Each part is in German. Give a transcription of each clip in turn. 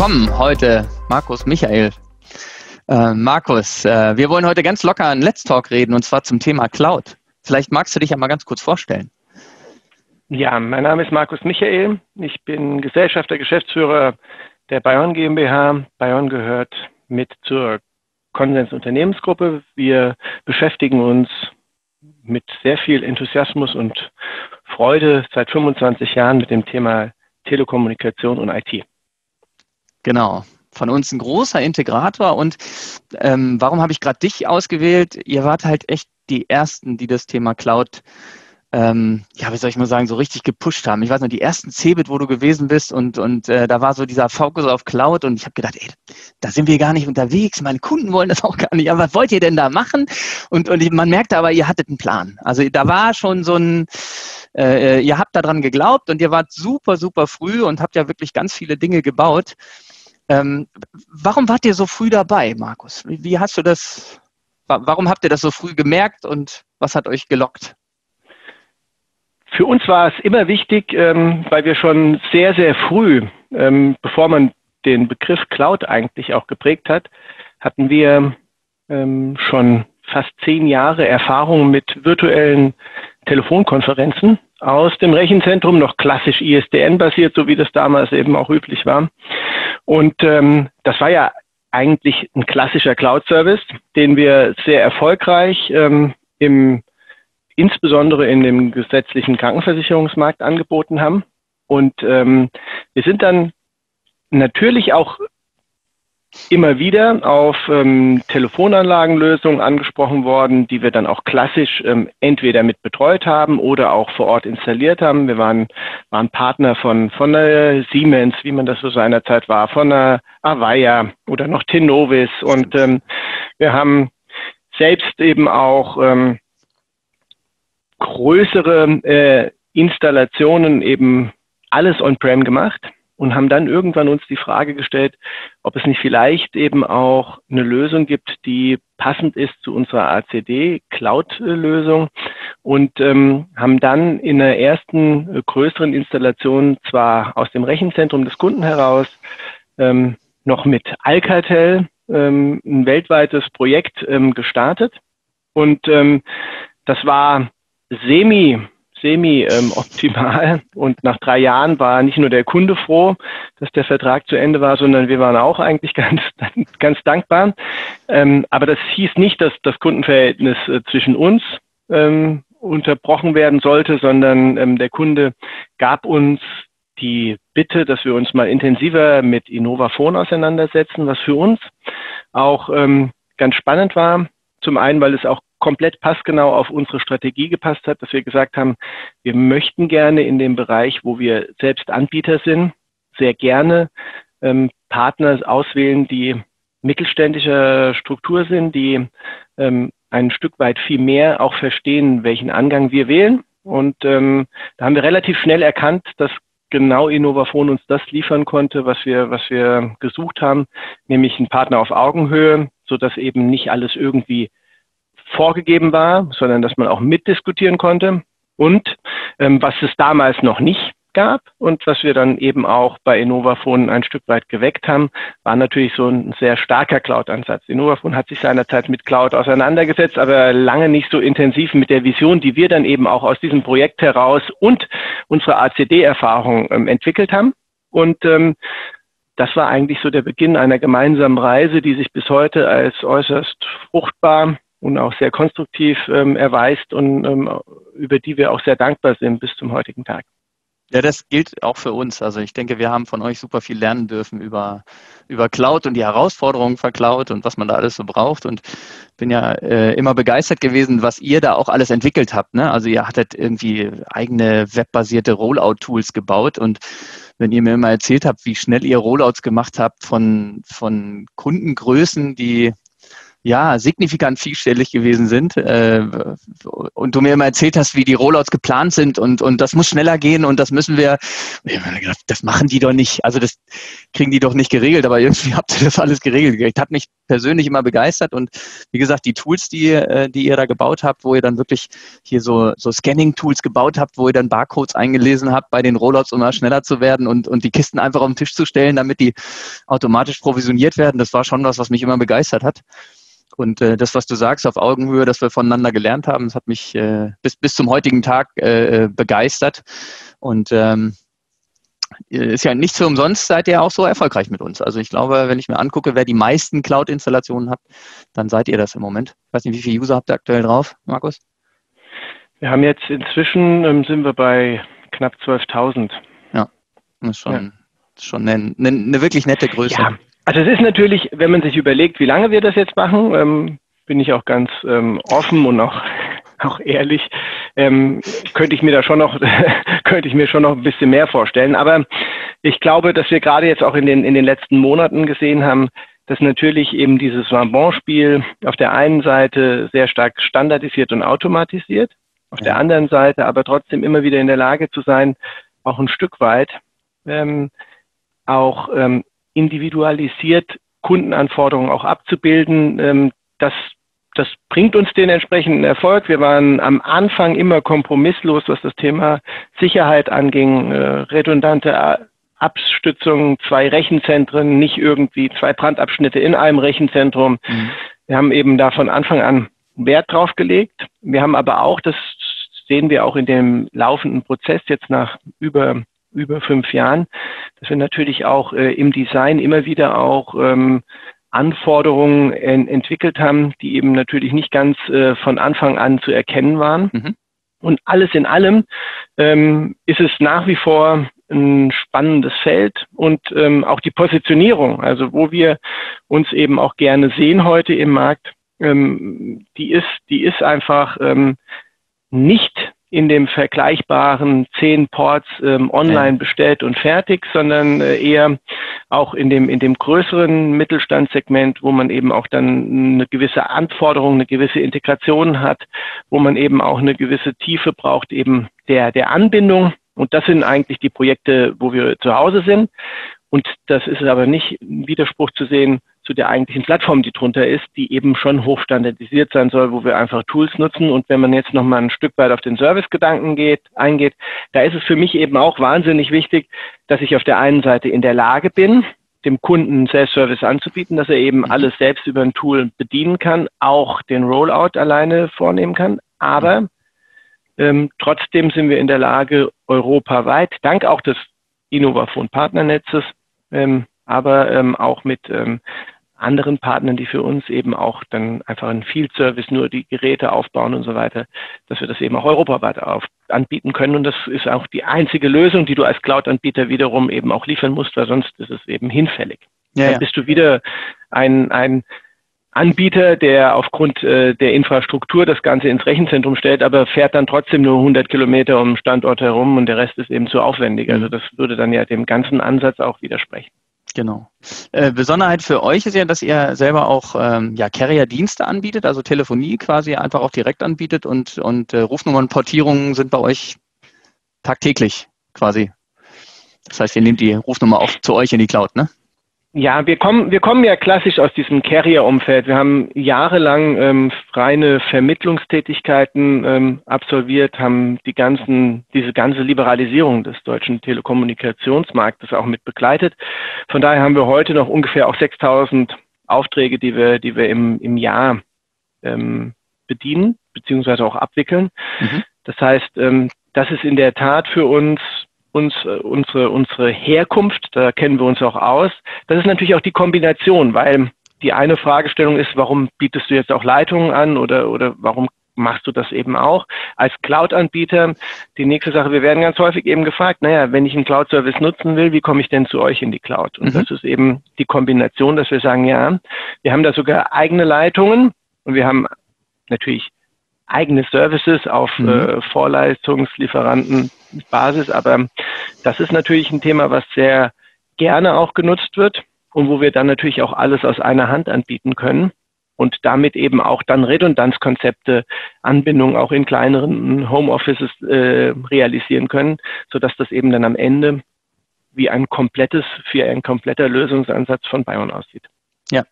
willkommen heute, Markus Michael. Äh, Markus, äh, wir wollen heute ganz locker an Let's Talk reden und zwar zum Thema Cloud. Vielleicht magst du dich ja mal ganz kurz vorstellen. Ja, mein Name ist Markus Michael. Ich bin Gesellschafter, Geschäftsführer der Bayern GmbH. Bayern gehört mit zur Konsens Unternehmensgruppe. Wir beschäftigen uns mit sehr viel Enthusiasmus und Freude seit 25 Jahren mit dem Thema Telekommunikation und IT. Genau. Von uns ein großer Integrator. Und ähm, warum habe ich gerade dich ausgewählt? Ihr wart halt echt die Ersten, die das Thema Cloud ähm, ja, wie soll ich mal sagen, so richtig gepusht haben. Ich weiß noch, die ersten Cebit, wo du gewesen bist und, und äh, da war so dieser Fokus auf Cloud und ich habe gedacht, ey, da sind wir gar nicht unterwegs, meine Kunden wollen das auch gar nicht, aber was wollt ihr denn da machen? Und, und man merkte aber, ihr hattet einen Plan. Also da war schon so ein, äh, ihr habt daran geglaubt und ihr wart super, super früh und habt ja wirklich ganz viele Dinge gebaut. Ähm, warum wart ihr so früh dabei, Markus? Wie, wie hast du das, warum habt ihr das so früh gemerkt und was hat euch gelockt? Für uns war es immer wichtig, ähm, weil wir schon sehr, sehr früh, ähm, bevor man den Begriff Cloud eigentlich auch geprägt hat, hatten wir ähm, schon fast zehn Jahre Erfahrung mit virtuellen Telefonkonferenzen aus dem Rechenzentrum, noch klassisch ISDN-basiert, so wie das damals eben auch üblich war. Und ähm, das war ja eigentlich ein klassischer Cloud-Service, den wir sehr erfolgreich ähm, im insbesondere in dem gesetzlichen Krankenversicherungsmarkt angeboten haben. Und ähm, wir sind dann natürlich auch immer wieder auf ähm, Telefonanlagenlösungen angesprochen worden, die wir dann auch klassisch ähm, entweder mit betreut haben oder auch vor Ort installiert haben. Wir waren, waren Partner von, von der Siemens, wie man das so seinerzeit war, von der Avaya oder noch Tenovis. Und ähm, wir haben selbst eben auch ähm, größere äh, Installationen eben alles on-prem gemacht und haben dann irgendwann uns die Frage gestellt, ob es nicht vielleicht eben auch eine Lösung gibt, die passend ist zu unserer ACD-Cloud-Lösung und ähm, haben dann in der ersten äh, größeren Installation zwar aus dem Rechenzentrum des Kunden heraus ähm, noch mit Alcatel ähm, ein weltweites Projekt ähm, gestartet. Und ähm, das war semi semi ähm, optimal und nach drei Jahren war nicht nur der Kunde froh, dass der Vertrag zu Ende war, sondern wir waren auch eigentlich ganz ganz dankbar. Ähm, aber das hieß nicht, dass das Kundenverhältnis äh, zwischen uns ähm, unterbrochen werden sollte, sondern ähm, der Kunde gab uns die Bitte, dass wir uns mal intensiver mit Innovaphone auseinandersetzen, was für uns auch ähm, ganz spannend war. Zum einen, weil es auch komplett passgenau auf unsere Strategie gepasst hat, dass wir gesagt haben, wir möchten gerne in dem Bereich, wo wir selbst Anbieter sind, sehr gerne ähm, Partner auswählen, die mittelständischer Struktur sind, die ähm, ein Stück weit viel mehr auch verstehen, welchen Angang wir wählen. Und ähm, da haben wir relativ schnell erkannt, dass genau Innovafon uns das liefern konnte, was wir, was wir gesucht haben, nämlich ein Partner auf Augenhöhe, so dass eben nicht alles irgendwie vorgegeben war, sondern dass man auch mitdiskutieren konnte. Und ähm, was es damals noch nicht gab und was wir dann eben auch bei Innovaphone ein Stück weit geweckt haben, war natürlich so ein sehr starker Cloud-Ansatz. Innovaphone hat sich seinerzeit mit Cloud auseinandergesetzt, aber lange nicht so intensiv mit der Vision, die wir dann eben auch aus diesem Projekt heraus und unsere ACD-Erfahrung ähm, entwickelt haben. Und ähm, das war eigentlich so der Beginn einer gemeinsamen Reise, die sich bis heute als äußerst fruchtbar und auch sehr konstruktiv ähm, erweist und ähm, über die wir auch sehr dankbar sind bis zum heutigen Tag. Ja, das gilt auch für uns. Also ich denke, wir haben von euch super viel lernen dürfen über, über Cloud und die Herausforderungen für Cloud und was man da alles so braucht. Und bin ja äh, immer begeistert gewesen, was ihr da auch alles entwickelt habt. Ne? Also ihr hattet irgendwie eigene webbasierte Rollout-Tools gebaut und wenn ihr mir mal erzählt habt, wie schnell ihr Rollouts gemacht habt von, von Kundengrößen, die ja, signifikant vielstellig gewesen sind. Äh, und du mir immer erzählt hast, wie die Rollouts geplant sind und, und das muss schneller gehen und das müssen wir. Ich habe gedacht, das machen die doch nicht. Also das kriegen die doch nicht geregelt, aber irgendwie habt ihr das alles geregelt gekriegt. Hat mich persönlich immer begeistert und wie gesagt, die Tools, die, äh, die ihr da gebaut habt, wo ihr dann wirklich hier so, so Scanning-Tools gebaut habt, wo ihr dann Barcodes eingelesen habt bei den Rollouts, um immer schneller zu werden und, und die Kisten einfach auf den Tisch zu stellen, damit die automatisch provisioniert werden. Das war schon was, was mich immer begeistert hat. Und äh, das, was du sagst, auf Augenhöhe, dass wir voneinander gelernt haben, das hat mich äh, bis, bis zum heutigen Tag äh, begeistert. Und ähm, ist ja nicht so umsonst, seid ihr auch so erfolgreich mit uns. Also ich glaube, wenn ich mir angucke, wer die meisten Cloud-Installationen hat, dann seid ihr das im Moment. Ich weiß nicht, wie viele User habt ihr aktuell drauf, Markus? Wir haben jetzt inzwischen, ähm, sind wir bei knapp 12.000. Ja, das ist schon, ja. schon eine, eine, eine, wirklich nette Größe. Ja. Also es ist natürlich, wenn man sich überlegt, wie lange wir das jetzt machen, ähm, bin ich auch ganz ähm, offen und auch, auch ehrlich, ähm, könnte ich mir da schon noch, könnte ich mir schon noch ein bisschen mehr vorstellen. Aber ich glaube, dass wir gerade jetzt auch in den, in den letzten Monaten gesehen haben, dass natürlich eben dieses Vambon-Spiel auf der einen Seite sehr stark standardisiert und automatisiert, auf der anderen Seite aber trotzdem immer wieder in der Lage zu sein, auch ein Stück weit ähm, auch ähm, individualisiert Kundenanforderungen auch abzubilden. Ähm, das, das bringt uns den entsprechenden Erfolg. Wir waren am Anfang immer kompromisslos, was das Thema Sicherheit anging, äh, redundante Abstützung, zwei Rechenzentren, nicht irgendwie zwei Brandabschnitte in einem Rechenzentrum. Mhm. Wir haben eben da von Anfang an Wert drauf gelegt. Wir haben aber auch, das sehen wir auch in dem laufenden Prozess jetzt nach über über fünf Jahren, dass wir natürlich auch äh, im Design immer wieder auch ähm, Anforderungen en entwickelt haben, die eben natürlich nicht ganz äh, von Anfang an zu erkennen waren. Mhm. Und alles in allem ähm, ist es nach wie vor ein spannendes Feld und ähm, auch die Positionierung, also wo wir uns eben auch gerne sehen heute im Markt, ähm, die ist, die ist einfach ähm, nicht in dem vergleichbaren zehn Ports ähm, online bestellt und fertig, sondern äh, eher auch in dem, in dem größeren Mittelstandssegment, wo man eben auch dann eine gewisse Anforderung, eine gewisse Integration hat, wo man eben auch eine gewisse Tiefe braucht, eben der, der Anbindung. Und das sind eigentlich die Projekte, wo wir zu Hause sind. Und das ist aber nicht ein Widerspruch zu sehen zu der eigentlichen Plattform, die drunter ist, die eben schon hochstandardisiert sein soll, wo wir einfach Tools nutzen. Und wenn man jetzt nochmal ein Stück weit auf den Servicegedanken geht, eingeht, da ist es für mich eben auch wahnsinnig wichtig, dass ich auf der einen Seite in der Lage bin, dem Kunden Self-Service anzubieten, dass er eben mhm. alles selbst über ein Tool bedienen kann, auch den Rollout alleine vornehmen kann. Aber ähm, trotzdem sind wir in der Lage, europaweit, dank auch des Innovafon-Partnernetzes, ähm, aber ähm, auch mit ähm, anderen Partnern, die für uns eben auch dann einfach einen Field Service nur die Geräte aufbauen und so weiter, dass wir das eben auch europaweit auf, anbieten können. Und das ist auch die einzige Lösung, die du als Cloud-Anbieter wiederum eben auch liefern musst, weil sonst ist es eben hinfällig. Ja, dann bist du wieder ein, ein Anbieter, der aufgrund äh, der Infrastruktur das Ganze ins Rechenzentrum stellt, aber fährt dann trotzdem nur 100 Kilometer um den Standort herum und der Rest ist eben zu aufwendig. Also mhm. das würde dann ja dem ganzen Ansatz auch widersprechen. Genau. Äh, Besonderheit für euch ist ja, dass ihr selber auch ähm, ja, Carrier-Dienste anbietet, also Telefonie quasi einfach auch direkt anbietet und, und äh, Rufnummernportierungen sind bei euch tagtäglich quasi. Das heißt, ihr nehmt die Rufnummer auch zu euch in die Cloud, ne? Ja, wir kommen, wir kommen ja klassisch aus diesem Carrier-Umfeld. Wir haben jahrelang ähm, reine Vermittlungstätigkeiten ähm, absolviert, haben die ganzen, diese ganze Liberalisierung des deutschen Telekommunikationsmarktes auch mit begleitet. Von daher haben wir heute noch ungefähr auch 6000 Aufträge, die wir, die wir im, im Jahr ähm, bedienen, beziehungsweise auch abwickeln. Mhm. Das heißt, ähm, das ist in der Tat für uns uns, äh, unsere, unsere Herkunft, da kennen wir uns auch aus. Das ist natürlich auch die Kombination, weil die eine Fragestellung ist, warum bietest du jetzt auch Leitungen an oder, oder warum machst du das eben auch als Cloud-Anbieter? Die nächste Sache, wir werden ganz häufig eben gefragt, naja, wenn ich einen Cloud-Service nutzen will, wie komme ich denn zu euch in die Cloud? Und mhm. das ist eben die Kombination, dass wir sagen, ja, wir haben da sogar eigene Leitungen und wir haben natürlich eigene Services auf mhm. äh, Vorleistungslieferantenbasis. Aber das ist natürlich ein Thema, was sehr gerne auch genutzt wird und wo wir dann natürlich auch alles aus einer Hand anbieten können. und damit eben auch dann Redundanzkonzepte, Anbindungen auch in kleineren Homeoffices äh, realisieren können, sodass das eben dann am Ende wie ein komplettes, wie ein kompletter Lösungsansatz von Bayern aussieht. Ja.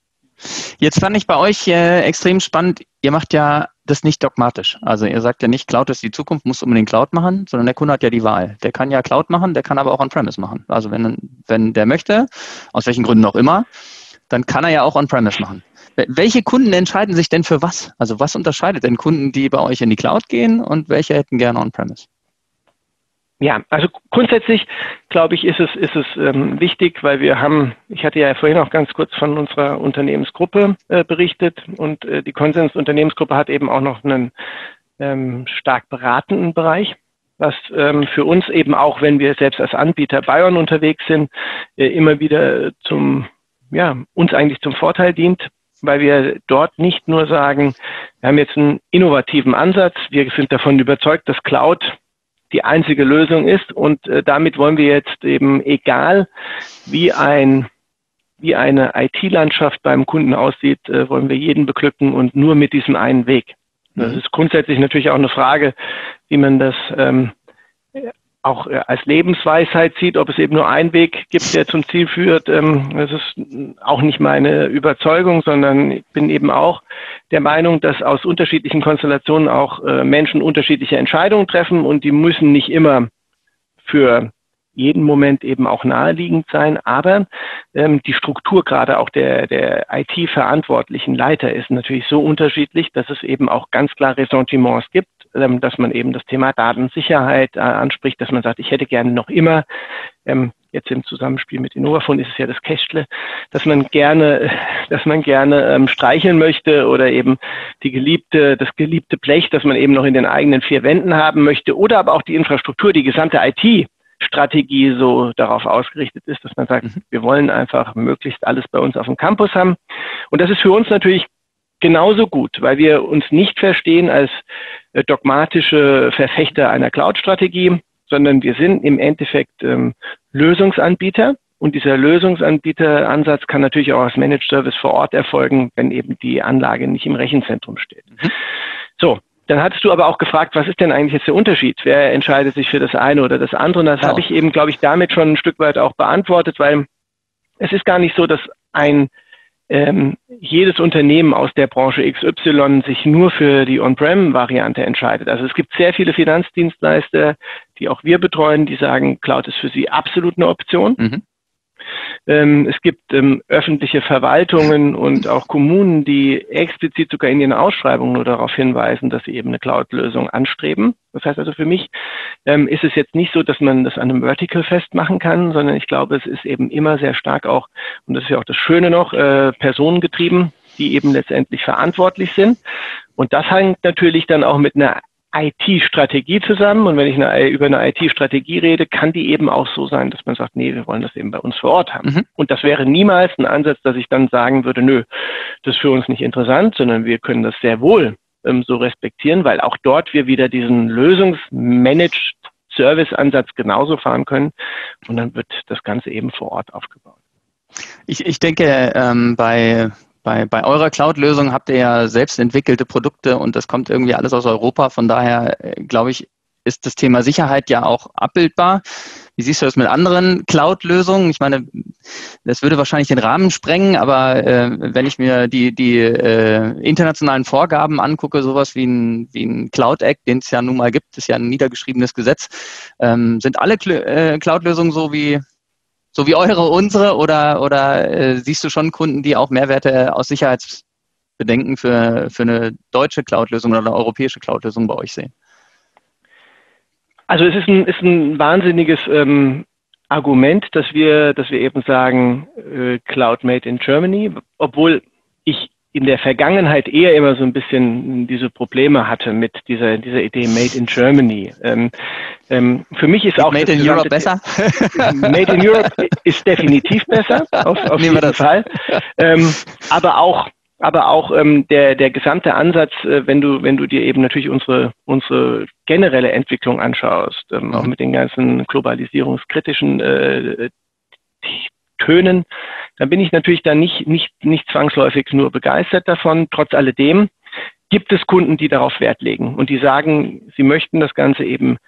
Jetzt fand ich bei euch äh, extrem spannend, ihr macht ja das nicht dogmatisch. Also ihr sagt ja nicht, Cloud ist die Zukunft, muss unbedingt Cloud machen, sondern der Kunde hat ja die Wahl. Der kann ja Cloud machen, der kann aber auch On-Premise machen. Also wenn, wenn der möchte, aus welchen Gründen auch immer, dann kann er ja auch On-Premise machen. Welche Kunden entscheiden sich denn für was? Also was unterscheidet denn Kunden, die bei euch in die Cloud gehen und welche hätten gerne On-Premise? Ja, also grundsätzlich glaube ich, ist es, ist es ähm, wichtig, weil wir haben, ich hatte ja vorhin auch ganz kurz von unserer Unternehmensgruppe äh, berichtet und äh, die Konsens-Unternehmensgruppe hat eben auch noch einen ähm, stark beratenden Bereich, was ähm, für uns eben auch, wenn wir selbst als Anbieter Bayern unterwegs sind, äh, immer wieder zum, ja, uns eigentlich zum Vorteil dient, weil wir dort nicht nur sagen, wir haben jetzt einen innovativen Ansatz, wir sind davon überzeugt, dass Cloud die einzige Lösung ist. Und äh, damit wollen wir jetzt eben, egal wie ein wie eine IT-Landschaft beim Kunden aussieht, äh, wollen wir jeden beglücken und nur mit diesem einen Weg. Das mhm. ist grundsätzlich natürlich auch eine Frage, wie man das ähm, auch äh, als Lebensweisheit sieht, ob es eben nur einen Weg gibt, der zum Ziel führt. Ähm, das ist auch nicht meine Überzeugung, sondern ich bin eben auch der Meinung, dass aus unterschiedlichen Konstellationen auch äh, Menschen unterschiedliche Entscheidungen treffen und die müssen nicht immer für jeden Moment eben auch naheliegend sein. Aber ähm, die Struktur gerade auch der, der IT-verantwortlichen Leiter ist natürlich so unterschiedlich, dass es eben auch ganz klar Ressentiments gibt ähm, dass man eben das Thema Datensicherheit äh, anspricht, dass man sagt, ich hätte gerne noch immer, ähm, jetzt im Zusammenspiel mit Innovafon ist es ja das Kästle, dass man gerne, dass man gerne ähm, streicheln möchte oder eben die geliebte, das geliebte Blech, das man eben noch in den eigenen vier Wänden haben möchte oder aber auch die Infrastruktur, die gesamte IT, Strategie so darauf ausgerichtet ist, dass man sagt, mhm. wir wollen einfach möglichst alles bei uns auf dem Campus haben. Und das ist für uns natürlich genauso gut, weil wir uns nicht verstehen als äh, dogmatische Verfechter einer Cloud-Strategie, sondern wir sind im Endeffekt ähm, Lösungsanbieter. Und dieser Lösungsanbieteransatz kann natürlich auch als Managed Service vor Ort erfolgen, wenn eben die Anlage nicht im Rechenzentrum steht. Mhm. So, dann hattest du aber auch gefragt, was ist denn eigentlich jetzt der Unterschied? Wer entscheidet sich für das eine oder das andere? Und das genau. habe ich eben, glaube ich, damit schon ein Stück weit auch beantwortet, weil es ist gar nicht so, dass ein ähm, jedes Unternehmen aus der Branche XY sich nur für die On-Prem-Variante entscheidet. Also es gibt sehr viele Finanzdienstleister, die auch wir betreuen, die sagen, Cloud ist für sie absolut eine Option. Mhm. Ähm, es gibt ähm, öffentliche Verwaltungen und auch Kommunen, die explizit sogar in ihren Ausschreibungen nur darauf hinweisen, dass sie eben eine Cloud-Lösung anstreben. Das heißt also für mich ähm, ist es jetzt nicht so, dass man das an einem Vertical festmachen kann, sondern ich glaube, es ist eben immer sehr stark auch, und das ist ja auch das Schöne noch, äh, personengetrieben, die eben letztendlich verantwortlich sind. Und das hängt natürlich dann auch mit einer IT-Strategie zusammen. Und wenn ich eine, über eine IT-Strategie rede, kann die eben auch so sein, dass man sagt, nee, wir wollen das eben bei uns vor Ort haben. Mhm. Und das wäre niemals ein Ansatz, dass ich dann sagen würde, nö, das ist für uns nicht interessant, sondern wir können das sehr wohl ähm, so respektieren, weil auch dort wir wieder diesen Lösungsmanaged Service-Ansatz genauso fahren können. Und dann wird das Ganze eben vor Ort aufgebaut. Ich, ich denke, ähm, bei bei, bei eurer Cloud-Lösung habt ihr ja selbst entwickelte Produkte und das kommt irgendwie alles aus Europa. Von daher, äh, glaube ich, ist das Thema Sicherheit ja auch abbildbar. Wie siehst du das mit anderen Cloud-Lösungen? Ich meine, das würde wahrscheinlich den Rahmen sprengen, aber äh, wenn ich mir die, die äh, internationalen Vorgaben angucke, sowas wie ein, wie ein Cloud Act, den es ja nun mal gibt, ist ja ein niedergeschriebenes Gesetz, ähm, sind alle äh, Cloud-Lösungen so wie, so wie eure, unsere oder, oder äh, siehst du schon Kunden, die auch Mehrwerte aus Sicherheitsbedenken für, für eine deutsche Cloud-Lösung oder eine europäische Cloud-Lösung bei euch sehen? Also es ist ein, ist ein wahnsinniges ähm, Argument, dass wir, dass wir eben sagen, äh, Cloud Made in Germany, obwohl ich in der Vergangenheit eher immer so ein bisschen diese Probleme hatte mit dieser, dieser Idee Made in Germany. Ähm, ähm, für mich ist auch Made in Europe besser. Made in Europe ist definitiv besser, auf, auf jeden Fall. Ähm, aber auch aber auch ähm, der, der gesamte Ansatz, äh, wenn du, wenn du dir eben natürlich unsere, unsere generelle Entwicklung anschaust, ähm, auch mhm. mit den ganzen globalisierungskritischen äh, Tönen, dann bin ich natürlich dann nicht, nicht, nicht zwangsläufig nur begeistert davon. Trotz alledem gibt es Kunden, die darauf Wert legen und die sagen, sie möchten das Ganze eben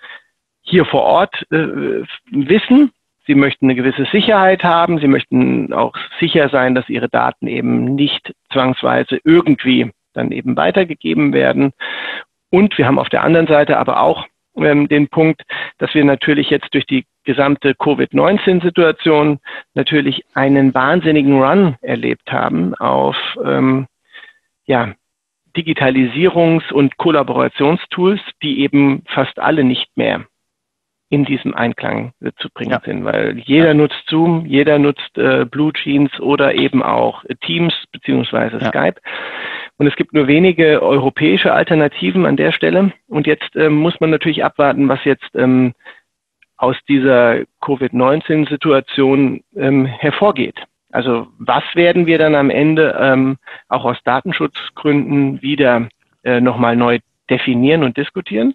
hier vor Ort äh, wissen. Sie möchten eine gewisse Sicherheit haben. Sie möchten auch sicher sein, dass ihre Daten eben nicht zwangsweise irgendwie dann eben weitergegeben werden. Und wir haben auf der anderen Seite aber auch ähm, den Punkt, dass wir natürlich jetzt durch die gesamte Covid-19-Situation natürlich einen wahnsinnigen Run erlebt haben auf ähm, ja, Digitalisierungs- und Kollaborationstools, die eben fast alle nicht mehr in diesem Einklang zu bringen ja. sind, weil jeder ja. nutzt Zoom, jeder nutzt äh, Blue Jeans oder eben auch Teams beziehungsweise ja. Skype. Und es gibt nur wenige europäische Alternativen an der Stelle. Und jetzt ähm, muss man natürlich abwarten, was jetzt ähm, aus dieser Covid-19-Situation ähm, hervorgeht. Also was werden wir dann am Ende ähm, auch aus Datenschutzgründen wieder äh, nochmal neu definieren und diskutieren.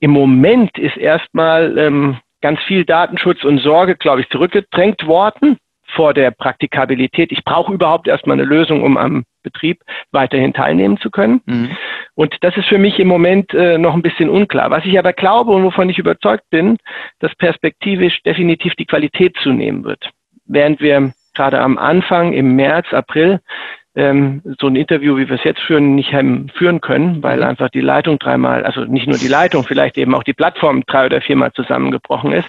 Im Moment ist erstmal ähm, ganz viel Datenschutz und Sorge, glaube ich, zurückgedrängt worden vor der Praktikabilität. Ich brauche überhaupt erstmal eine Lösung, um am Betrieb weiterhin teilnehmen zu können. Mhm. Und das ist für mich im Moment äh, noch ein bisschen unklar. Was ich aber glaube und wovon ich überzeugt bin, dass perspektivisch definitiv die Qualität zunehmen wird. Während wir gerade am Anfang im März, April ähm, so ein Interview, wie wir es jetzt führen, nicht haben führen können, weil mhm. einfach die Leitung dreimal, also nicht nur die Leitung, vielleicht eben auch die Plattform drei oder viermal zusammengebrochen ist,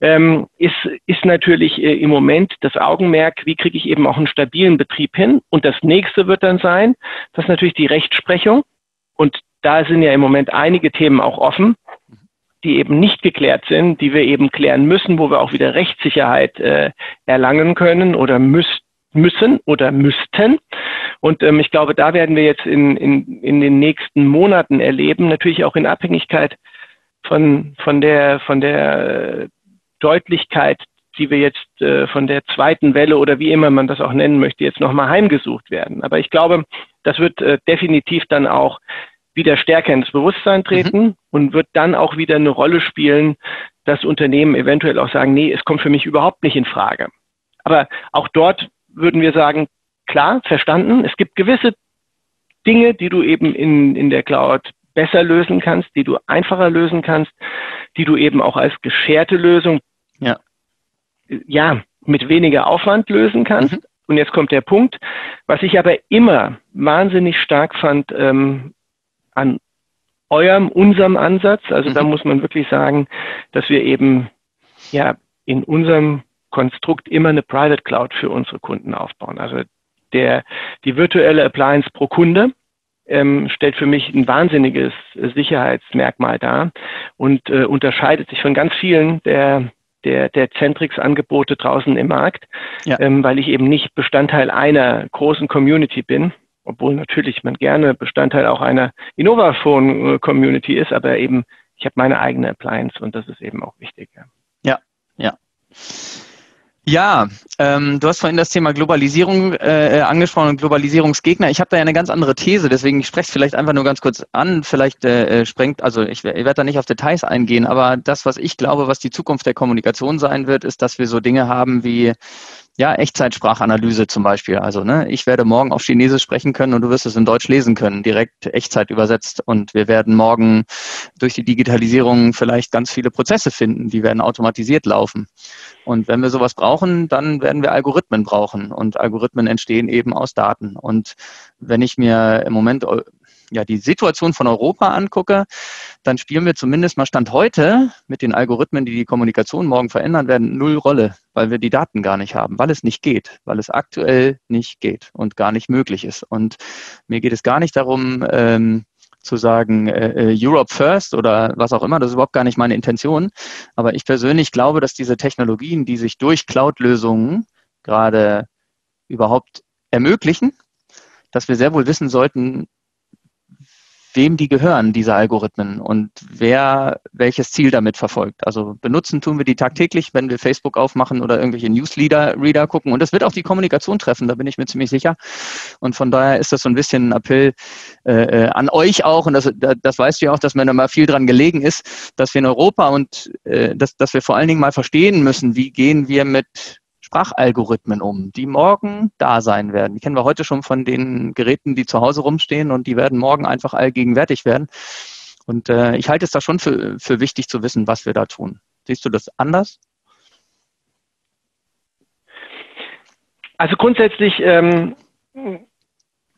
ähm, ist, ist natürlich äh, im Moment das Augenmerk, wie kriege ich eben auch einen stabilen Betrieb hin. Und das nächste wird dann sein, dass natürlich die Rechtsprechung, und da sind ja im Moment einige Themen auch offen, die eben nicht geklärt sind, die wir eben klären müssen, wo wir auch wieder Rechtssicherheit äh, erlangen können oder müssten müssen oder müssten. Und ähm, ich glaube, da werden wir jetzt in, in, in den nächsten Monaten erleben, natürlich auch in Abhängigkeit von, von der, von der Deutlichkeit, die wir jetzt äh, von der zweiten Welle oder wie immer man das auch nennen möchte, jetzt nochmal heimgesucht werden. Aber ich glaube, das wird äh, definitiv dann auch wieder stärker ins Bewusstsein treten mhm. und wird dann auch wieder eine Rolle spielen, dass Unternehmen eventuell auch sagen, nee, es kommt für mich überhaupt nicht in Frage. Aber auch dort würden wir sagen, klar, verstanden. Es gibt gewisse Dinge, die du eben in, in der Cloud besser lösen kannst, die du einfacher lösen kannst, die du eben auch als gescherte Lösung ja, ja mit weniger Aufwand lösen kannst. Mhm. Und jetzt kommt der Punkt, was ich aber immer wahnsinnig stark fand ähm, an eurem, unserem Ansatz. Also mhm. da muss man wirklich sagen, dass wir eben ja in unserem Konstrukt immer eine Private Cloud für unsere Kunden aufbauen. Also der, die virtuelle Appliance pro Kunde ähm, stellt für mich ein wahnsinniges Sicherheitsmerkmal dar und äh, unterscheidet sich von ganz vielen der der, der Centrix-Angebote draußen im Markt, ja. ähm, weil ich eben nicht Bestandteil einer großen Community bin, obwohl natürlich man gerne Bestandteil auch einer Innovaphone-Community ist, aber eben ich habe meine eigene Appliance und das ist eben auch wichtig. Ja, ähm, du hast vorhin das Thema Globalisierung äh, angesprochen und Globalisierungsgegner. Ich habe da ja eine ganz andere These, deswegen ich spreche es vielleicht einfach nur ganz kurz an. Vielleicht äh, äh sprengt, also ich, ich werde da nicht auf Details eingehen, aber das, was ich glaube, was die Zukunft der Kommunikation sein wird, ist, dass wir so Dinge haben wie ja, Echtzeitsprachanalyse zum Beispiel. Also, ne, ich werde morgen auf Chinesisch sprechen können und du wirst es in Deutsch lesen können, direkt Echtzeit übersetzt. Und wir werden morgen durch die Digitalisierung vielleicht ganz viele Prozesse finden, die werden automatisiert laufen. Und wenn wir sowas brauchen, dann werden wir Algorithmen brauchen. Und Algorithmen entstehen eben aus Daten. Und wenn ich mir im Moment ja, die Situation von Europa angucke, dann spielen wir zumindest mal Stand heute mit den Algorithmen, die die Kommunikation morgen verändern werden, null Rolle, weil wir die Daten gar nicht haben, weil es nicht geht, weil es aktuell nicht geht und gar nicht möglich ist. Und mir geht es gar nicht darum, ähm, zu sagen, äh, äh Europe first oder was auch immer, das ist überhaupt gar nicht meine Intention. Aber ich persönlich glaube, dass diese Technologien, die sich durch Cloud-Lösungen gerade überhaupt ermöglichen, dass wir sehr wohl wissen sollten, wem die gehören, diese Algorithmen und wer welches Ziel damit verfolgt. Also benutzen tun wir die tagtäglich, wenn wir Facebook aufmachen oder irgendwelche Newsleader gucken. Und das wird auch die Kommunikation treffen, da bin ich mir ziemlich sicher. Und von daher ist das so ein bisschen ein Appell äh, äh an euch auch, und das, das weißt du ja auch, dass mir da mal viel dran gelegen ist, dass wir in Europa und äh, dass, dass wir vor allen Dingen mal verstehen müssen, wie gehen wir mit Sprachalgorithmen um, die morgen da sein werden. Die kennen wir heute schon von den Geräten, die zu Hause rumstehen und die werden morgen einfach allgegenwärtig werden. Und äh, ich halte es da schon für, für wichtig zu wissen, was wir da tun. Siehst du das anders? Also grundsätzlich ähm,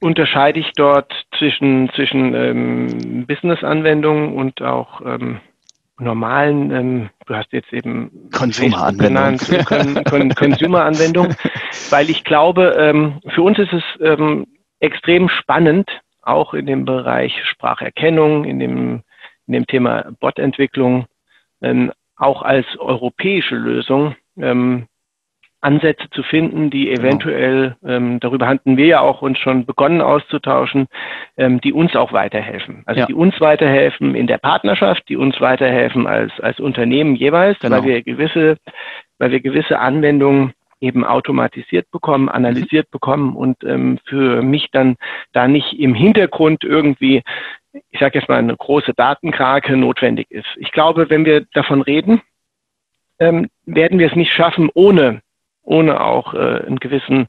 unterscheide ich dort zwischen, zwischen ähm, Business-Anwendungen und auch ähm, normalen, ähm, du hast jetzt eben Consumer-Anwendungen, Consumer-Anwendungen, weil ich glaube, ähm, für uns ist es ähm, extrem spannend, auch in dem Bereich Spracherkennung, in dem, in dem Thema Bot-Entwicklung, ähm, auch als europäische Lösung ähm, Ansätze zu finden, die genau. eventuell, ähm, darüber hatten wir ja auch uns schon begonnen auszutauschen, ähm, die uns auch weiterhelfen. Also ja. die uns weiterhelfen in der Partnerschaft, die uns weiterhelfen als, als Unternehmen jeweils, genau. weil wir gewisse, weil wir gewisse Anwendungen eben automatisiert bekommen, analysiert mhm. bekommen und ähm, für mich dann da nicht im Hintergrund irgendwie, ich sage jetzt mal, eine große Datenkrake notwendig ist. Ich glaube, wenn wir davon reden, ähm, werden wir es nicht schaffen, ohne ohne auch äh, einen gewissen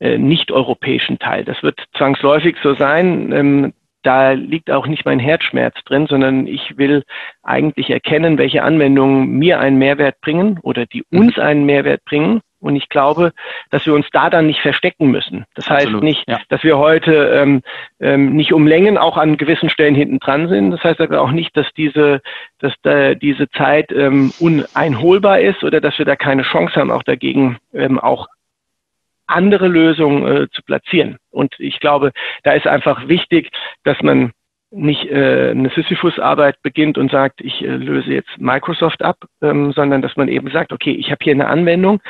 äh, nicht-europäischen Teil. Das wird zwangsläufig so sein. Ähm, da liegt auch nicht mein Herzschmerz drin, sondern ich will eigentlich erkennen, welche Anwendungen mir einen Mehrwert bringen oder die mhm. uns einen Mehrwert bringen und ich glaube, dass wir uns da dann nicht verstecken müssen. Das heißt Absolut, nicht, ja. dass wir heute ähm, ähm, nicht um Längen auch an gewissen Stellen hinten dran sind. Das heißt aber auch nicht, dass diese, dass da diese Zeit ähm, uneinholbar ist oder dass wir da keine Chance haben, auch dagegen ähm, auch andere Lösungen äh, zu platzieren. Und ich glaube, da ist einfach wichtig, dass man nicht äh, eine Sisyphus-Arbeit beginnt und sagt, ich äh, löse jetzt Microsoft ab, ähm, sondern dass man eben sagt, okay, ich habe hier eine Anwendung,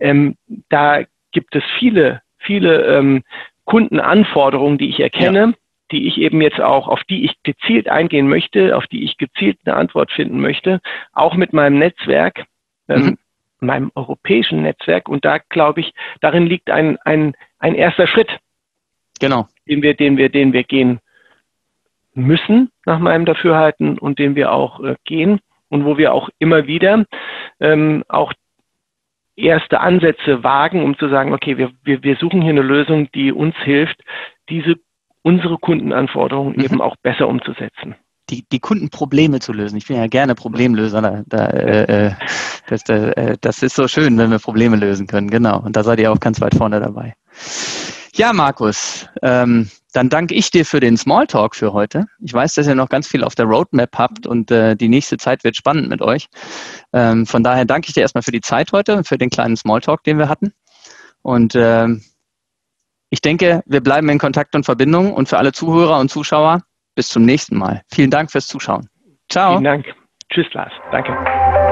ähm, da gibt es viele, viele ähm, Kundenanforderungen, die ich erkenne, ja. die ich eben jetzt auch, auf die ich gezielt eingehen möchte, auf die ich gezielt eine Antwort finden möchte, auch mit meinem Netzwerk, ähm, mhm. meinem europäischen Netzwerk. Und da glaube ich, darin liegt ein, ein, ein erster Schritt. Genau. Den wir, den wir, den wir gehen müssen, nach meinem Dafürhalten, und den wir auch äh, gehen und wo wir auch immer wieder ähm, auch erste Ansätze wagen, um zu sagen, okay, wir, wir, wir suchen hier eine Lösung, die uns hilft, diese unsere Kundenanforderungen mhm. eben auch besser umzusetzen. Die, die Kundenprobleme zu lösen. Ich bin ja gerne Problemlöser. Da, da, äh, äh das, da, äh, das ist so schön, wenn wir Probleme lösen können. Genau. Und da seid ihr auch ganz weit vorne dabei. Ja, Markus, ähm, dann danke ich dir für den Smalltalk für heute. Ich weiß, dass ihr noch ganz viel auf der Roadmap habt und äh, die nächste Zeit wird spannend mit euch. Ähm, von daher danke ich dir erstmal für die Zeit heute und für den kleinen Smalltalk, den wir hatten. Und ähm, ich denke, wir bleiben in Kontakt und Verbindung und für alle Zuhörer und Zuschauer bis zum nächsten Mal. Vielen Dank fürs Zuschauen. Ciao. Vielen Dank. Tschüss, Lars. Danke.